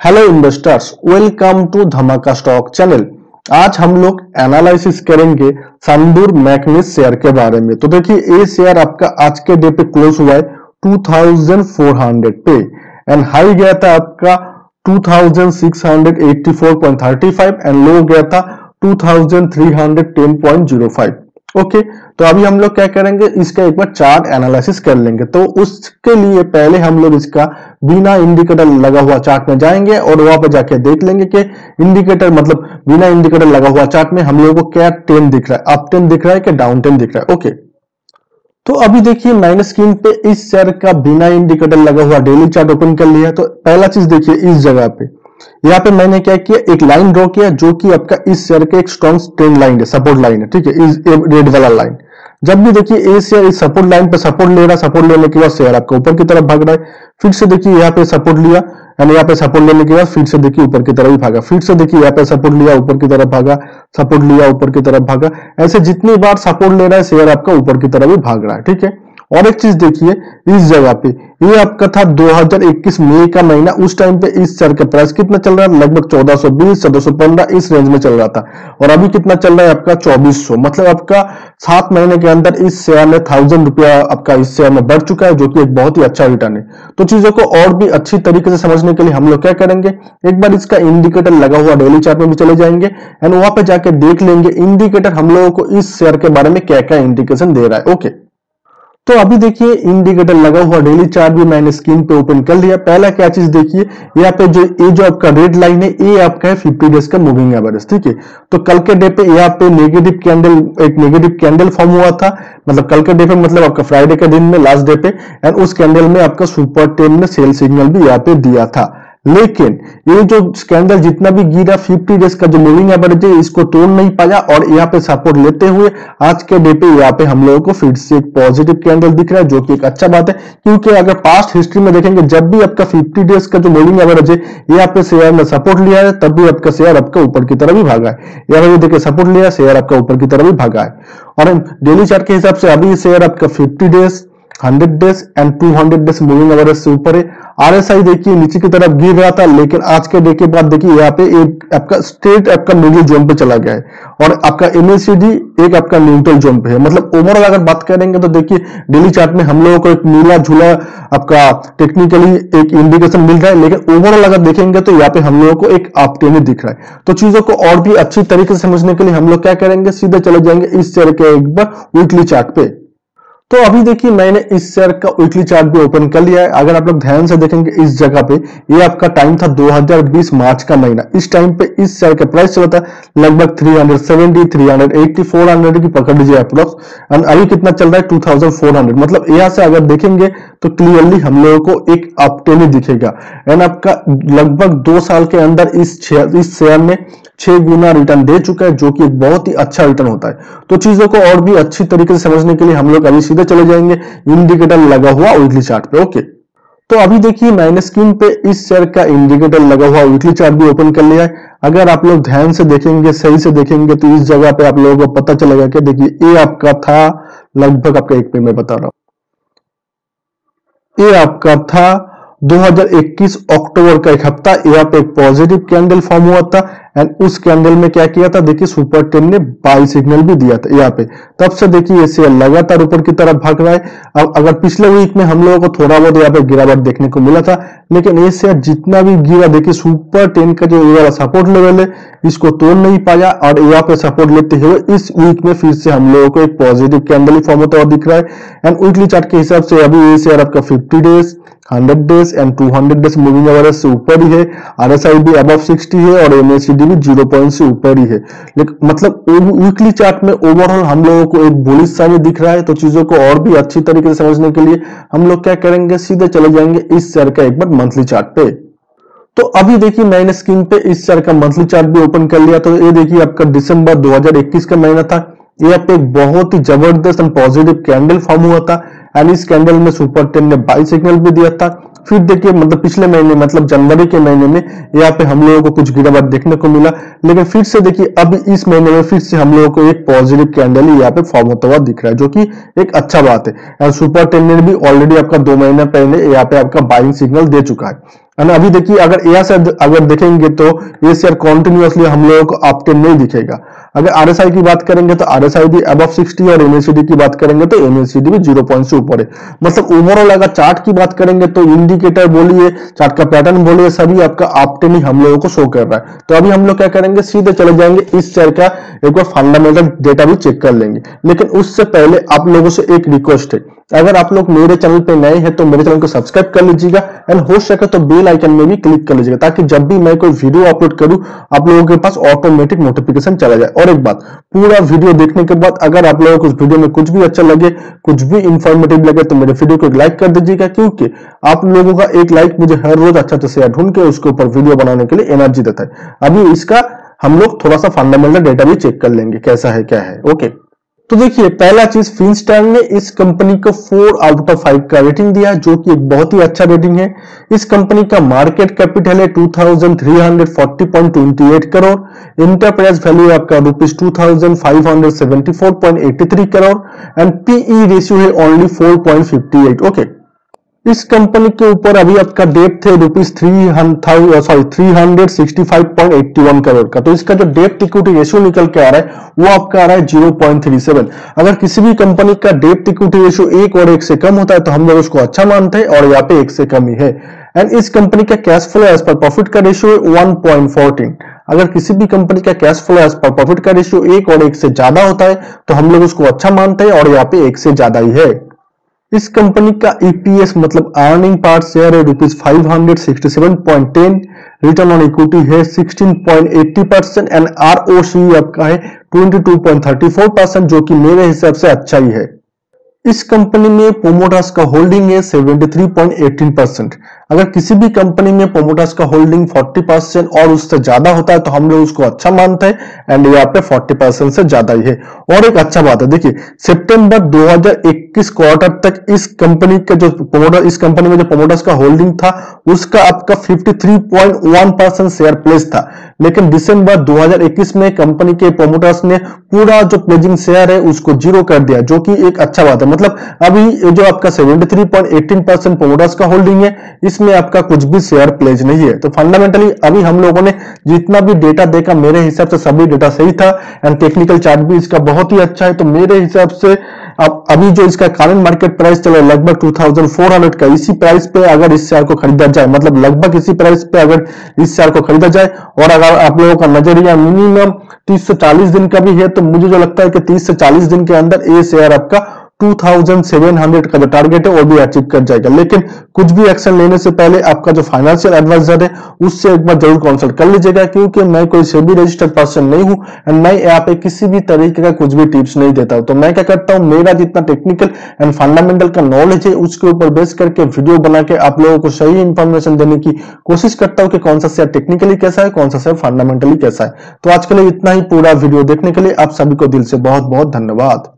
Hello investors welcome to Dhamaka stock channel आज हम लोग एनालिसिस करेंगे संदूर मैकनिस शेयर के बारे में। तो देखिए, ये शेयर आपका आज के डे पे क्लोज हुआ है 2400 पे। एंड हाई गया था आपका 2684.35 एंड लो गया था 2310.05 ओके तो अभी हम लोग क्या करेंगे? इसका एक बार चार्ट एनालिसिस कर लेंगे। तो उसके लिए पहले हम लोग इसका बिना इंडिकेटर लगा हुआ चार्ट में जाएँगे और वहाँ पे जाके देख लेंगे कि इंडिकेटर मतलब बिना इंडिकेटर लगा हुआ चार्ट में हम लोगों को क्या टेन दिख रहा है? अप टेन दिख रहा है कि डाउन टेन दिख रहा है? ओके तो अभी देखिए मैंने स्क्रीन पे इस शेयर का बिना इंडिकेटर लगा हुआ डेली चार्ट ओपन कर लिया तो पहला चीज़ देखिए इस जगह पे। यहाँ पे मैंने क्या किया, एक लाइन ड्रॉ किया जो कि आपका इस शेयर का एक स्ट्रॉन्ग ट्रेंड लाइन है सपोर्ट लाइन है, ठीक है, इस रेड वाला लाइन जब भी देखिए ए शेयर इस सपोर्ट लाइन पे सपोर्ट ले रहा सपोर्ट लेने के बाद शेयर आपका ऊपर की तरफ़ भाग रहा है, फिर से देखिए यहाँ पे सपोर्ट लिया, यानी यहाँ पे सपोर्ट लेने के बाद फिर से देखिए ऊपर की तरफ़ ही भागा, फिर से देखिए यहाँ पे सपोर्ट लिया, ऊपर की तरफ़ भागा सपोर्ट लिया, ऊपर की तरफ़ भागा, ऐसे जितनी बार सपोर्ट ले रहा है शेयर आपका ऊपर की तरफ़ ही भाग रहा है, ठीक है। और एक चीज़ देखिए, इस जगह पे, ये आपका था 2021 मई का महीना, उस टाइम पे इस शेयर का प्राइस कितना चल रहा है लगभग 1420 1415 इस रेंज में चल रहा था। और अभी कितना चल रहा है आपका? 2400 मतलब आपका सात महीने के अंदर इस शेयर में थाउज़ेंड रुपया आपका इस शेयर में बढ़ चुका है, जो कि एक बहुत ही अच्छा रिटर्न है। तो चीज़ों को और भी अच्छी तरीके से समझने के लिए हम लोग क्या करेंगे? एक बार इसका इंडिकेटर लगा हुआ डेली चार्ट में भी चले जाएँगे एंड वहाँ पर जाके देख लेंगे इंडिकेटर हम लोगों को इस शेयर के बारे में क्या क्या इंडिकेशन दे रहा है। ओके तो अभी देखिए इंडिकेटर लगा हुआ डेली चार्ट भी मैंने स्क्रीन पे ओपन कर लिया। पहला क्या चीज़ देखिए, यहाँ पे जो ये जो आपका रेड लाइन है ये आपका है 50 डेज़ का मूविंग एवरेज ठीक है? तो कल के डे पे यहाँ पे नेगेटिव कैंडल एक नेगेटिव कैंडल फॉर्म हुआ था। मतलब कल के डे पे मतलब आपका फ्राइडे के दिन में लास्ट डे पे एंड उस कैंडल में आपका सुपर टेन ने सेल सिग्नल भी यहाँ पे दिया था। लेकिन ये जो स्कैंडल जितना भी गिरा 50 डेज़ का जो मूविंग एवरेज है, इसको तोड़ नहीं पाया और यहाँ पे सपोर्ट लेते हुए आज के डे पे यहाँ पे हम लोगों को फिर से एक पॉजिटिव कैंडल दिख रहा है, जो कि एक अच्छा बात है। क्योंकि अगर पास्ट हिस्ट्री में देखेंगे, जब भी आपका 50 डेज़ का जो मूविंग एवरेज है, यहाँ पे शेयर ने सपोर्ट लिया है, तब भी आपका शेयर आपका ऊपर की तरफ़ ही भागा है। यहाँ देखिए सपोर्ट लिया शेयर आपका ऊपर की तरफ़ ही भागा है। और डेली चार्ट के हिसाब से अभी शेयर आपका fifty days 100 days and 200 days moving average से ऊपर है। आरएसआई देखिए, नीचे की तरफ़ गिर रहा था, लेकिन आज के डे के बाद देखिए, यहाँ पे एक आपका स्ट्रेट आपका मिडिल जोन पे चला गया है। और आपका एमएसीडी एक आपका न्यूट्रल जोन पे है। मतलब ओवरऑल अगर बात करेंगे तो देखिए डेली चार्ट में हम लोगों को एक नीला झूला आपका टेक्निकली एक इंडिकेशन मिल रहा है, लेकिन ओवरऑल अगर देखेंगे तो यहाँ पे हम लोगों को एक आपटेनी दिख रहा है। तो चीज़ों को और भी अच्छी तरीके से समझने के लिए हम लोग क्या करेंगे? सीधे चले जाएँगे इस शेयर के एक बार वीकली चार्ट पे। तो अभी देखिए मैंने इस शेयर का वीकली चार्ट भी ओपन कर लिया है। अगर आप लोग ध्यान से देखेंगे इस जगह पे, ये आपका टाइम था 2020 मार्च का महीना। इस टाइम पे इस शेयर का प्राइस चला था, लगभग 370 380 400 की पकड़ लीजिए अप्रोक्स एंड अभी कितना चल रहा है? 2400 मतलब यहाँ से अगर देखेंगे तो क्लियरली हम लोगों को एक अपटेनी दिखेगा। एंड आपका लगभग दो साल के अंदर इस इस शेयर में छह गुना रिटर्न दे चुका है, जो कि बहुत ही अच्छा रिटर्न होता है। तो चीज़ों को और भी अच्छी तरीके से समझने के लिए हम लोग अभी सीधे चले जाएँगे। इंडिकेटर लगा हुआ वीकली चार्ट पे ओके तो अभी देखिए मैंने स्क्रीन पे इस शेयर का इंडिकेटर लगा हुआ वीकली चार्ट भी ओपन कर लिया है। अगर आप लोग ध्यान से देखेंगे, सही से देखेंगे तो इस जगह पे आप लोगों को पता चलेगा कि देखिए ये आपका था, लगभग आपका एक पे मैं बता रहा हूँ। ये आपका था 2021 अक्टूबर का एक हफ़्ता यहाँ पे एक पॉजिटिव कैंडल फॉर्म हुआ था। एंड उस कैंडल में क्या किया था? देखिए सुपर टेन ने बाई सिग्नल भी दिया था यहाँ पे। तब से देखिए शेयर लगातार ऊपर की तरफ़ भाग रहा है। अब अगर पिछले वीक में हम लोगों को थोड़ा बहुत यहाँ पे गिरावट देखने को मिला था, लेकिन शेयर जितना भी गिरा, देखिए सुपर टेन का जो ये वाला सपोर्ट लेवल है, इसको तोड़ नहीं पाया और यहाँ पे सपोर्ट लेते हुए इस वीक में फिर से हम लोगों को एक पॉजिटिव कैंडल फॉर्म होता दिख रहा है। एंड वीकली चार्ट के हिसाब से अभी शेयर आपका fifty days 100 days and 200 days moving average से ऊपर ही है। आर आरएसआई भी अब 60 है और एमएसीडी भी 0 पॉइंट से ऊपर ही है। लेकिन मतलब वीकली चार्ट में ओवरऑल हम लोगों को एक बुलिश साइन दिख रहा है तो चीज़ों को और भी अच्छी तरीके से समझने के लिए हम लोग क्या करेंगे? सीधे चले जाएँगे इस शेयर का एक बार मंथली चार्ट पे। तो अभी देखिए मैंने स्क्रीन पे इस शेयर का मंथली चार्ट भी ओपन कर लिया तो ये देखिए आपका दिसंबर 2021 का महीना था। ये पे एक बहुत ही ज़बरदस्त एंड पॉजिटिव कैंडल फॉर्म हुआ था एंड इस कैंडल में सुपर टेन ने बाई सिग्नल भी दिया था। फिर देखिए मतलब पिछले महीने मतलब जनवरी के महीने में यहाँ पे हम लोगों को कुछ गिरावट देखने को मिला। लेकिन फिर से देखिए अब इस महीने में फिर से हम लोगों को एक पॉजिटिव कैंडल यहाँ पे फॉर्म होता हुआ दिख रहा है, जो कि एक अच्छा बात है। एंड सुपर ने भी ऑलरेडी आपका दो महीना पहले यहाँ पे आपका बाइंग सिग्नल दे चुका है। अभी देखिए, अगर यहाँ से अगर देखेंगे तो ये शेयर कॉन्टिन्यूसली हम लोगों को अपटेन नहीं दिखेगा। अगर आरएसआई की बात करेंगे तो आरएसआई भी अब सिक्सटी और एनएसीडी की बात करेंगे तो एनएसीडी भी ज़ीरो पॉइंट से ऊपर है। मतलब ओवरऑल अगर चार्ट की बात करेंगे तो इंडिकेटर बोलिए चार्ट का पैटर्न बोलिए, सभी आपका अपटेन ही हम लोगों को शो कर रहा है। तो अभी हम लोग क्या करेंगे, सीधे चले जाएँगे, इस शेयर का एक बार फंडामेंटल डेटा भी चेक कर लेंगे। लेकिन उससे पहले आप लोगों से एक रिक्वेस्ट है। अगर आप लोग मेरे चैनल पे नए हैं तो मेरे चैनल को सब्सक्राइब कर लीजिएगा एंड हो सके तो बेल आइकन में भी क्लिक कर लीजिएगा ताकि जब भी मैं कोई वीडियो अपलोड करूँ, आप लोगों के पास ऑटोमेटिक नोटिफिकेशन चला जाए। और एक बात। पूरा वीडियो देखने के बाद अगर आप लोगों को वीडियो में कुछ भी अच्छा लगे, कुछ भी इंफॉर्मेटिव लगे तो मेरे वीडियो को एक लाइक कर दीजिएगा, क्योंकि आप लोगों का एक लाइक मुझे हर रोज अच्छा अच्छा शेयर ढूंढ के उसके ऊपर वीडियो बनाने के लिए एनर्जी देता है। अभी इसका हम लोग थोड़ा सा फंडामेंटल डेटा भी चेक कर लेंगे, कैसा है, क्या है। ओके तो देखिए, पहला चीज़ फिनस्टार ने इस कंपनी को फोर आउट ऑफ़ फाइव का रेटिंग दिया, जो कि एक बहुत ही अच्छा रेटिंग है। इस कंपनी का मार्केट कैपिटल है 2340.28 करोड़ इंटरप्राइज वैल्यू आपका rupees 2574.83 crore and PE ratio है ओनली 4.58 ओके इस कंपनी के ऊपर अभी आपका डेप्थ थे rupees three sorry three hundred sixty five point eighty one crore का। तो इसका जो डेप इक्विटी रेशियो निकल के आ रहा है, वो आपका आ रहा है ज़ीरो पॉइंट थ्री सेवन अगर किसी भी कंपनी का डेप इक्विटी रेशियो एक और एक से कम होता है तो हम लोग उसको अच्छा मानते हैं और यहाँ पे एक से कम ही है। एंड इस कंपनी का cash flow as per profit का रेशियो है वन पॉइंट फोर्टीन अगर किसी भी कंपनी का cash flow as per profit का रेशियो एक और एक से ज़्यादा होता है तो हम लोग उसको अच्छा मानते हैं और यहाँ पे एक से ज़्यादा ही है। इस कंपनी का ईपीएस e मतलब अर्निंग पार्ट शेयर है rupees five hundred sixty seven point ten return on equity है sixteen point eighty percent and ROC आपका है twenty two point thirty four percent जो कि मेरे हिसाब से अच्छा ही है। इस कंपनी में पोमोटास का होल्डिंग है 73.18 परसेंट अगर किसी भी कंपनी में पोमोटास का होल्डिंग 40 परसेंट और उससे ज़्यादा होता है तो हम लोग उसको अच्छा मानते हैं एंड यहाँ पे 40 परसेंट से ज़्यादा ही है। और एक अच्छा बात है, देखिए, सितंबर 2021 क्वार्टर तक इस कंपनी का जो पोमोटा इस कंपनी में जो पोमोटास का होल्डिंग था, उसका आपका 53.1 परसेंट शेयर प्लेस था। लेकिन दिसंबर 2021 में कंपनी के प्रोमोटर्स ने पूरा जो प्लेजिंग शेयर है, उसको ज़ीरो कर दिया, जो कि एक अच्छा बात है। मतलब अभी जो आपका 73.18 परसेंट प्रोमोटर्स का होल्डिंग है, इसमें आपका कुछ भी शेयर प्लेज नहीं है। तो फंडामेंटली अभी हम लोगों ने जितना भी डेटा देखा, मेरे हिसाब से सभी डेटा सही था। एंड टेक्निकल चार्ट भी इसका बहुत ही अच्छा है। तो मेरे हिसाब से अब अभी जो इसका करंट मार्केट प्राइस चल रहा है, लगभग 2400 का, इसी प्राइस पे अगर इस शेयर को खरीदा जाए मतलब लगभग इसी प्राइस पे अगर इस शेयर को खरीदा जाए, और अगर आप लोगों का नज़रिया मिनिमम 30 से 40 दिन का भी है तो मुझे जो लगता है कि 30 से 40 दिन के अंदर ये शेयर आपका 2700 का जो टारगेट है, वो भी अचीव कर जाएगा। लेकिन कुछ भी एक्शन लेने से पहले आपका जो फाइनेंशियल एडवाइजर है, उससे एक बार ज़रूर कंसल्ट कर लीजिएगा, क्योंकि मैं कोई सेबी रजिस्टर्ड पर्सन नहीं हूँ एंड मैं यहाँ पे किसी भी तरीके का कुछ भी टिप्स नहीं देता हूँ। तो मैं क्या करता हूँ, मेरा जितना टेक्निकल एंड फंडामेंटल का नॉलेज है, उसके ऊपर बेस करके वीडियो बना के आप लोगों को सही इंफॉर्मेशन देने की कोशिश करता हूँ कि कौन सा शेयर टेक्निकली कैसा है, कौन सा शेयर फंडामेंटली कैसा है। तो आज के लिए इतना ही पूरा वीडियो देखने के लिए आप सभी को दिल से बहुत बहुत धन्यवाद।